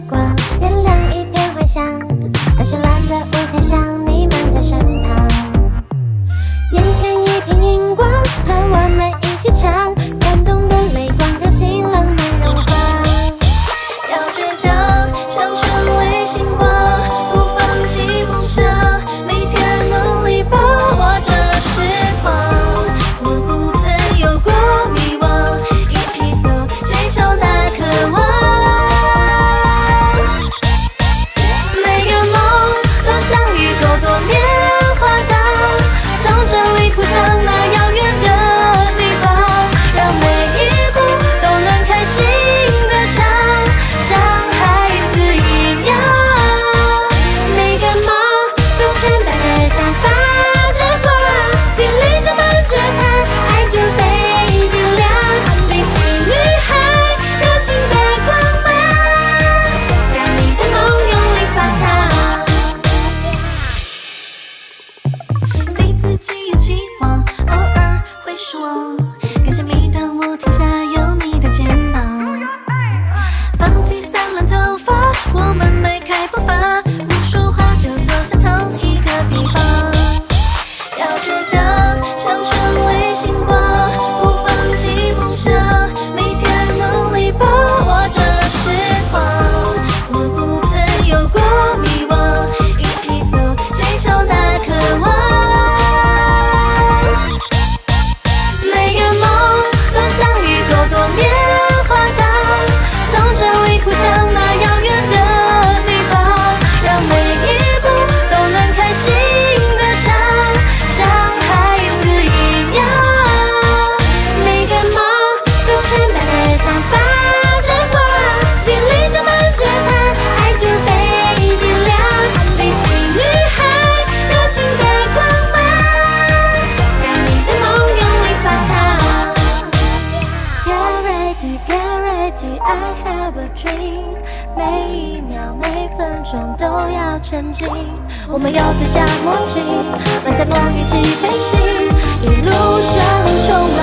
Qua 既有期望偶尔会失望 I have a dream，每一秒每分钟都要沉浸，我们有最佳默契，满载梦一起飞行，一路上冲。